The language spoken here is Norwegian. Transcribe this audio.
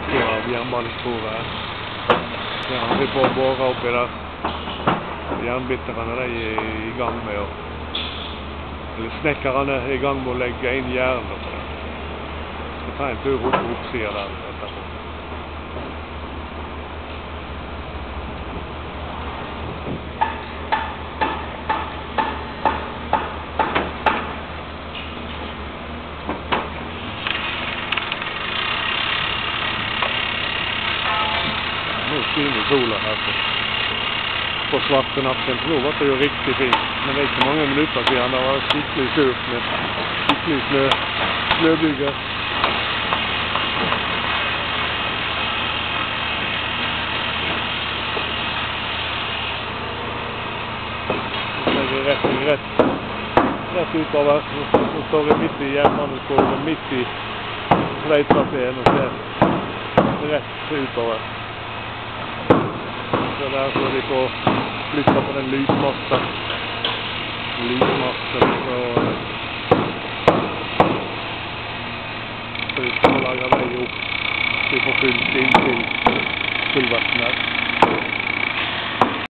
sida av jernbanesporet. Der har vi på å bore oppi der. Jernbitterne er i gang med å Eller snekkerne er i gang med å legge inn jern. Skal ta en tur opp på oppsida der Nå skinner sola her på, på Svartenakken. Nå ble det jo riktig fint. Men det er ikke mange minutter siden det var skikkelig surt med skikkelig snø, snøbyger. Er retning rett, rett utover. Nå, står vi midt i jernbaneskogen, midt i veitraseen og ser rett utover. Der så vi får flytta på den lysmasta. Lysmasten så Så vi skal lage vei opp. Vi får fullt inn til Fullvatn der.